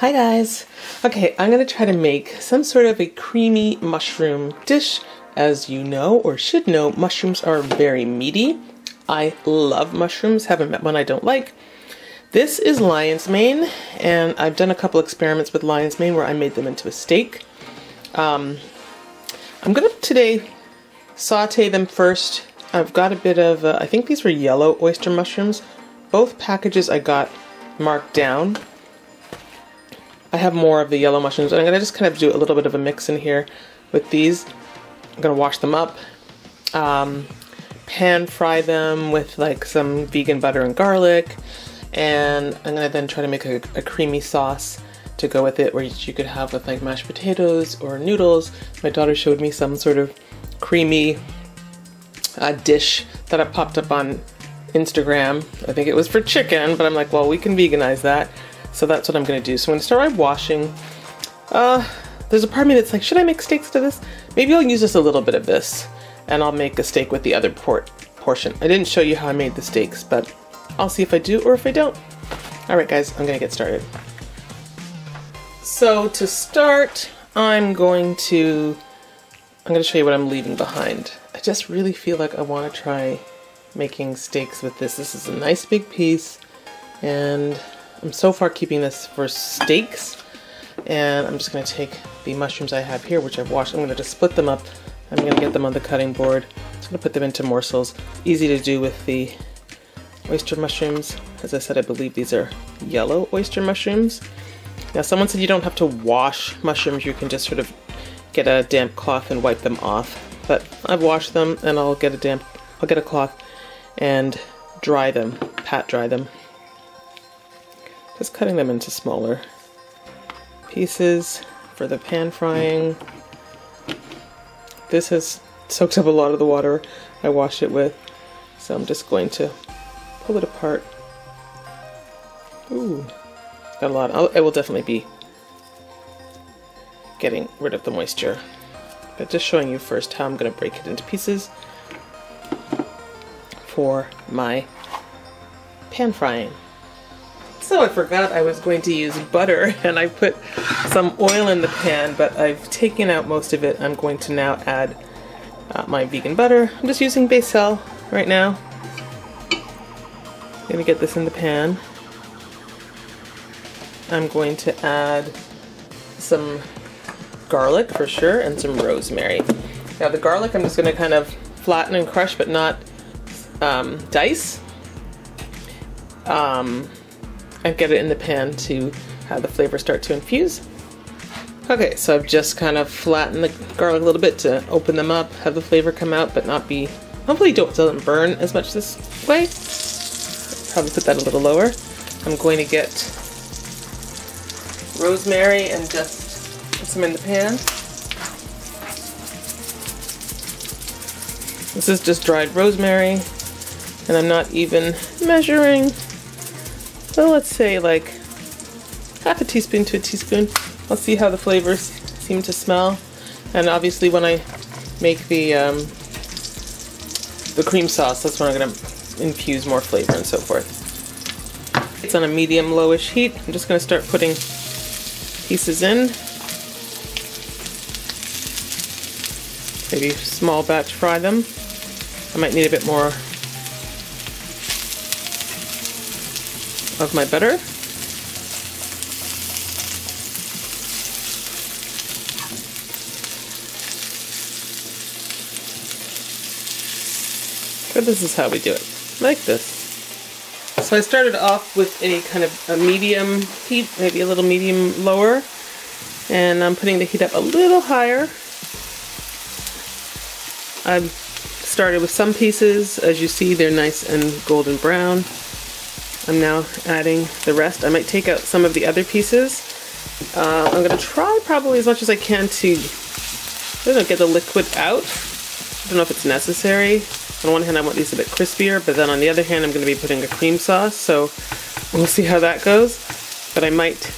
Hi guys! Okay, I'm gonna try to make some sort of a creamy mushroom dish. As you know or should know, mushrooms are very meaty. I love mushrooms, haven't met one I don't like. This is lion's mane, and I've done a couple experiments with lion's mane where I made them into a steak. Um, I'm gonna today saute them first. I've got a bit of, uh, I think these were yellow oyster mushrooms. Both packages I got marked down I have more of the yellow mushrooms. and I'm to just kind of do a little bit of a mix in here with these. I'm to wash them up, um, pan fry them with like some vegan butter and garlic, and I'm to then try to make a, a creamy sauce to go with it, which you could have with like mashed potatoes or noodles. My daughter showed me some sort of creamy uh, dish that I popped up on Instagram. I think it was for chicken, but I'm like, well, we can veganize that. So that's what I'm gonna do. So I'm gonna start by washing. Uh, there's a part of me that's like, should I make steaks to this? Maybe I'll use just a little bit of this and I'll make a steak with the other port portion. I didn't show you how I made the steaks, but I'll see if I do or if I don't. All right, guys, I'm gonna get started. So to start, I'm going to, I'm gonna show you what I'm leaving behind. I just really feel like I wanna try making steaks with this. This is a nice big piece and I'm so far keeping this for steaks. And I'm just to take the mushrooms I have here, which I've washed. I'm to just split them up. I'm to get them on the cutting board. I'm to put them into morsels. Easy to do with the oyster mushrooms. As I said, I believe these are yellow oyster mushrooms. Now, someone said you don't have to wash mushrooms. You can just sort of get a damp cloth and wipe them off. But I've washed them and I'll get a damp, I'll get a cloth and dry them, pat dry them. Just cutting them into smaller pieces for the pan frying. This has soaked up a lot of the water I washed it with, so I'm just going to pull it apart. Ooh, got a lot. I'll, I will definitely be getting rid of the moisture, but just showing you first how I'm going to break it into pieces for my pan frying. So I forgot I was going to use butter and I put some oil in the pan, but I've taken out most of it. I'm going to now add uh, my vegan butter. I'm just using Becel right now. I'm gonna get this in the pan. I'm going to add some garlic for sure and some rosemary. Now the garlic I'm just gonna kind of flatten and crush but not um, dice. Um, and get it in the pan to have the flavor start to infuse. Okay, so I've just kind of flattened the garlic a little bit to open them up, have the flavor come out, but not be, hopefully it doesn't burn as much this way. Probably put that a little lower. I'm going to get rosemary and just put some in the pan. This is just dried rosemary, and I'm not even measuring so let's say like half a teaspoon to a teaspoon. I'll see how the flavors seem to smell. And obviously when I make the um, the cream sauce, that's when I'm going to infuse more flavor and so forth. It's on a medium lowish heat. I'm just going to start putting pieces in. Maybe small batch fry them. I might need a bit more of my butter. But this is how we do it, like this. So I started off with a kind of a medium heat, maybe a little medium lower, and I'm putting the heat up a little higher. I've started with some pieces, as you see they're nice and golden brown. I'm now adding the rest. I might take out some of the other pieces. Uh, I'm to try probably as much as I can to I don't get the liquid out. I don't know if it's necessary. On one hand, I want these a bit crispier, but then on the other hand, I'm to be putting a cream sauce, so we'll see how that goes. But I might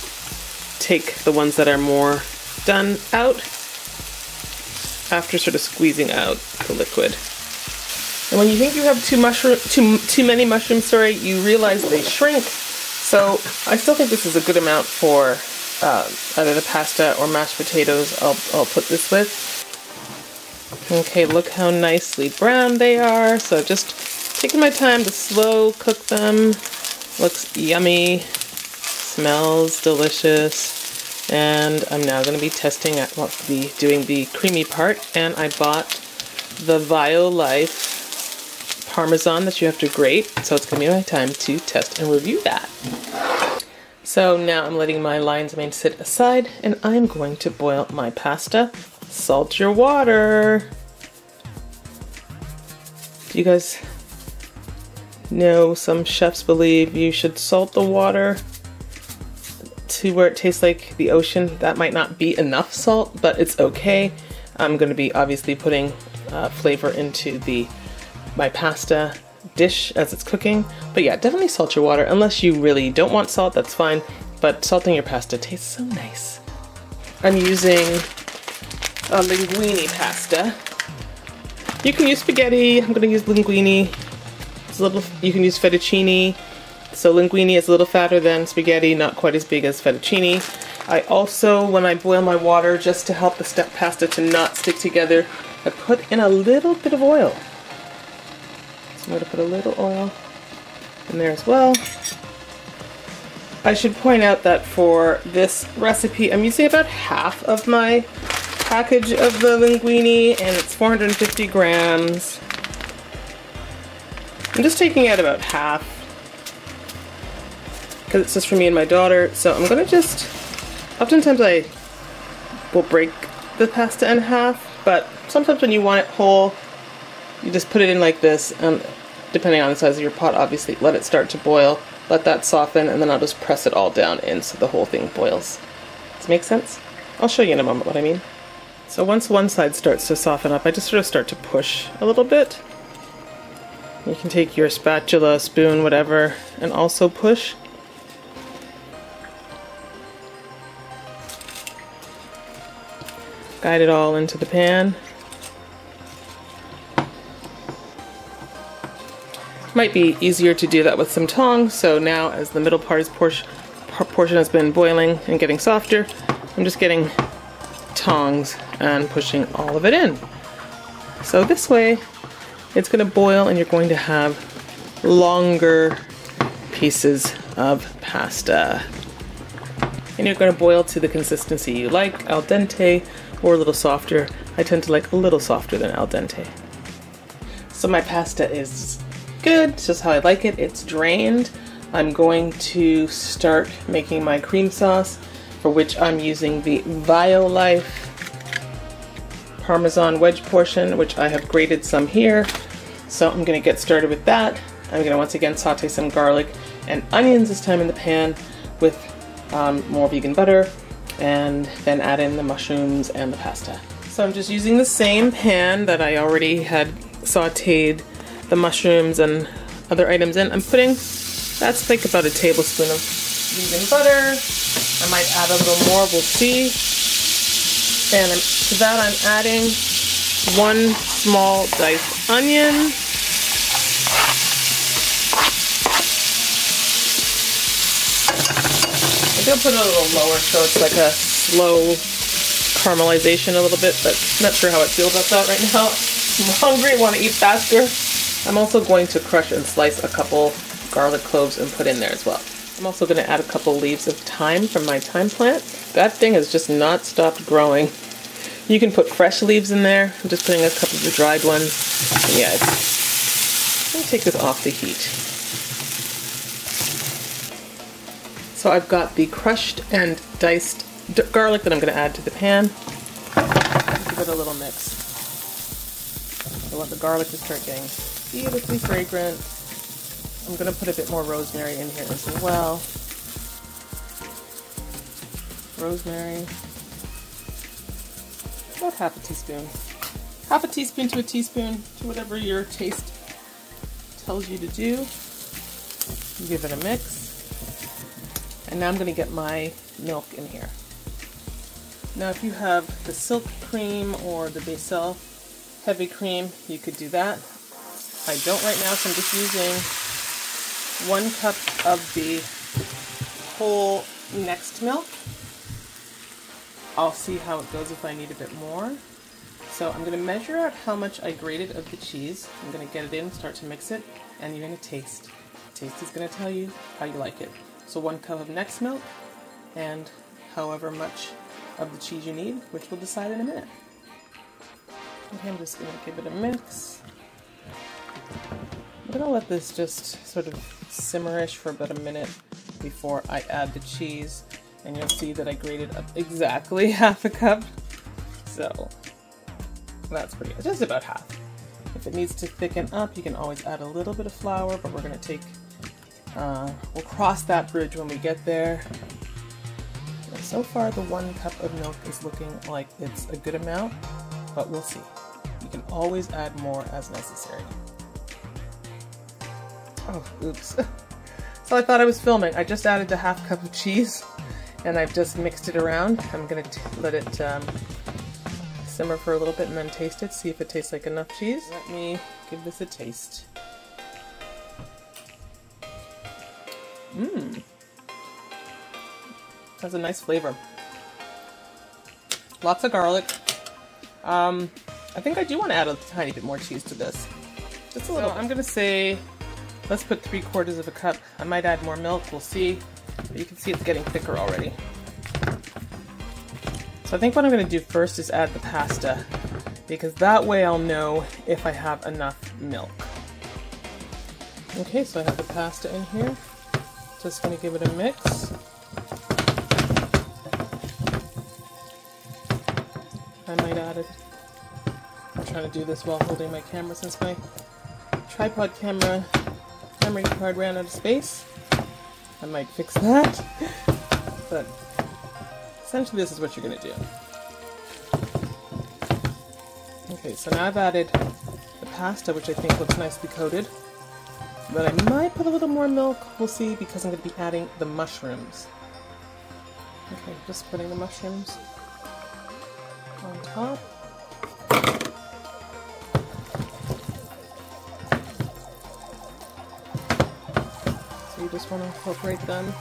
take the ones that are more done out after sort of squeezing out the liquid. And when you think you have too mushroom, too too many mushrooms, sorry, you realize they shrink. So I still think this is a good amount for uh, either the pasta or mashed potatoes I'll, I'll put this with. Okay, look how nicely brown they are. So just taking my time to slow cook them. Looks yummy, smells delicious. And I'm now going to be testing, at, well, be doing the creamy part. And I bought the Violife Parmesan that you have to grate. So it's to be my time to test and review that. So now I'm letting my lion's mane sit aside and I'm going to boil my pasta. Salt your water. You guys know some chefs believe you should salt the water to where it tastes like the ocean? That might not be enough salt, but it's okay. I'm to be obviously putting uh, flavor into the my pasta dish as it's cooking. But yeah, definitely salt your water. Unless you really don't want salt, that's fine. But salting your pasta tastes so nice. I'm using a linguine pasta. You can use spaghetti. I'm gonna use linguine. It's a little. You can use fettuccine. So linguine is a little fatter than spaghetti, not quite as big as fettuccine. I also, when I boil my water, just to help the step pasta to not stick together, I put in a little bit of oil. I'm going to put a little oil in there as well. I should point out that for this recipe, I'm using about half of my package of the linguine, and it's 450 grams. I'm just taking out about half because it's just for me and my daughter. So I'm gonna just, oftentimes I will break the pasta in half, but sometimes when you want it whole, you just put it in like this, and depending on the size of your pot, obviously, let it start to boil, let that soften, and then I'll just press it all down in so the whole thing boils. Does it make sense? I'll show you in a moment what I mean. So once one side starts to soften up, I just sort of start to push a little bit. You can take your spatula, spoon, whatever, and also push. Guide it all into the pan. Might be easier to do that with some tongs, so now as the middle part portion, portion has been boiling and getting softer, I'm just getting tongs and pushing all of it in. So this way, it's going to boil and you're going to have longer pieces of pasta. And you're going to boil to the consistency you like, al dente or a little softer. I tend to like a little softer than al dente. So my pasta is good, it's just how I like it. It's drained. I'm going to start making my cream sauce for which I'm using the Violife Parmesan wedge portion, which I have grated some here. So I'm gonna get started with that. I'm gonna once again saute some garlic and onions this time in the pan with um, more vegan butter and then add in the mushrooms and the pasta. So I'm just using the same pan that I already had sauteed the mushrooms and other items in. I'm putting, that's like about a tablespoon of vegan butter. I might add a little more, we'll see. And to that I'm adding one small diced onion. I'll put it a little lower so it's like a slow caramelization a little bit, but I'm not sure how I feel about that right now. I'm hungry, want to eat faster. I'm also going to crush and slice a couple garlic cloves and put in there as well. I'm also going to add a couple leaves of thyme from my thyme plant. That thing has just not stopped growing. You can put fresh leaves in there. I'm just putting a couple of the dried ones. And yeah, it's, let me take this off the heat. So I've got the crushed and diced garlic that I'm going to add to the pan. Give it a little mix. I want the garlic to start getting beautifully fragrant. I'm going to put a bit more rosemary in here as well. Rosemary. About half a teaspoon. Half a teaspoon to a teaspoon to whatever your taste tells you to do. Give it a mix. And now I'm going to get my milk in here. Now if you have the silk cream or the Becel heavy cream, you could do that. I don't right now, so I'm just using one cup of the whole NextMilk. I'll see how it goes if I need a bit more. So I'm going to measure out how much I grated of the cheese. I'm going to get it in, start to mix it, and you're going to taste. Taste is going to tell you how you like it. So one cup of NextMilk, and however much of the cheese you need, which we'll decide in a minute. Okay, I'm just going to give it a mix. I'm to let this just sort of simmerish for about a minute before I add the cheese. And you'll see that I grated up exactly half a cup. So that's pretty just about half. If it needs to thicken up, you can always add a little bit of flour, but we're to take, uh, we'll cross that bridge when we get there. And so far, the one cup of milk is looking like it's a good amount, but we'll see. You can always add more as necessary. Oh, oops. so I thought I was filming. I just added the half cup of cheese and I've just mixed it around. I'm gonna let it um, simmer for a little bit and then taste it, see if it tastes like enough cheese. Let me give this a taste. Mmm. Has a nice flavor. Lots of garlic. Um, I think I do want to add a tiny bit more cheese to this. Just a little. So I'm gonna say, let's put three quarters of a cup. I might add more milk, we'll see. But you can see it's getting thicker already. So I think what I'm going to do first is add the pasta because that way I'll know if I have enough milk. Okay, so I have the pasta in here. Just going to give it a mix. I might add it. I'm trying to do this while holding my camera since my tripod camera memory card ran out of space. I might fix that. but essentially this is what you're going to do. Okay, so now I've added the pasta, which I think looks nicely coated. But I might put a little more milk, we'll see, because I'm going to be adding the mushrooms. Okay, just putting the mushrooms on top. Just want to incorporate them.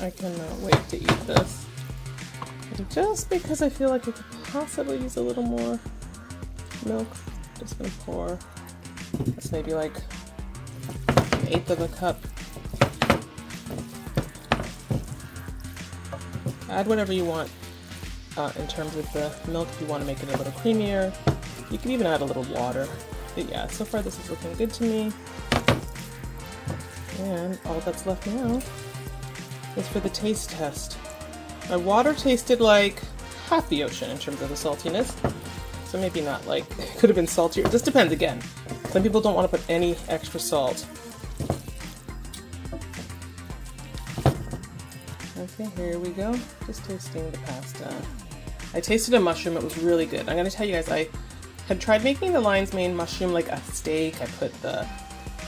I cannot wait to eat this. And just because I feel like I could possibly use a little more milk, I'm just gonna pour. That's maybe like an eighth of a cup. Add whatever you want uh, in terms of the milk if you want to make it a little creamier. You can even add a little water. But yeah, so far this is looking good to me. And all that's left now is for the taste test. My water tasted like half the ocean in terms of the saltiness. So maybe not like, it could have been saltier. It just depends again. Some people don't want to put any extra salt. Okay, here we go. Just tasting the pasta. I tasted a mushroom, it was really good. I'm gonna tell you guys, I had tried making the lion's mane mushroom like a steak. I put the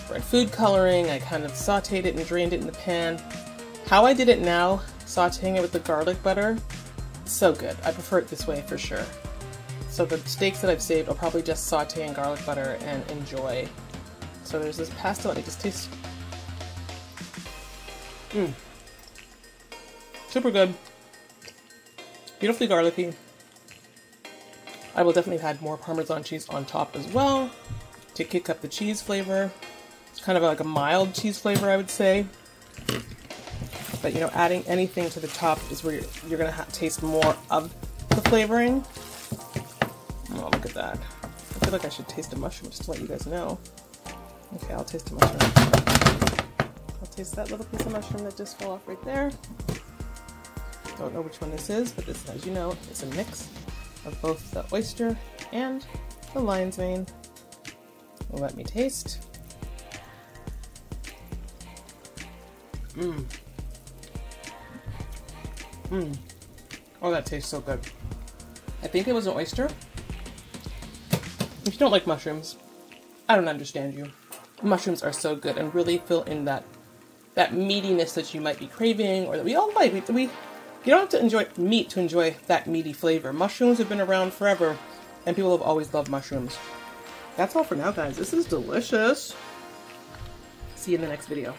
red food coloring, I kind of sauteed it and drained it in the pan. How I did it now, sauteing it with the garlic butter, so good. I prefer it this way for sure. So the steaks that I've saved, I'll probably just saute in garlic butter and enjoy. So there's this pasta, let me just taste. Mmm. Super good beautifully garlicky. I will definitely add more Parmesan cheese on top as well to kick up the cheese flavor. It's kind of like a mild cheese flavor, I would say. But you know, adding anything to the top is where you're, you're gonna taste more of the flavoring. Oh, look at that. I feel like I should taste a mushroom just to let you guys know. Okay, I'll taste a mushroom. I'll taste that little piece of mushroom that just fell off right there. Don't know which one this is, but this, as you know, is a mix of both the oyster and the lion's mane. Let me taste. Mmm. Mmm. Oh, that tastes so good. I think it was an oyster. If you don't like mushrooms, I don't understand you. Mushrooms are so good and really fill in that that meatiness that you might be craving or that we all like. We, we you don't have to enjoy meat to enjoy that meaty flavor. Mushrooms have been around forever, and people have always loved mushrooms. That's all for now, guys. This is delicious. see you in the next video.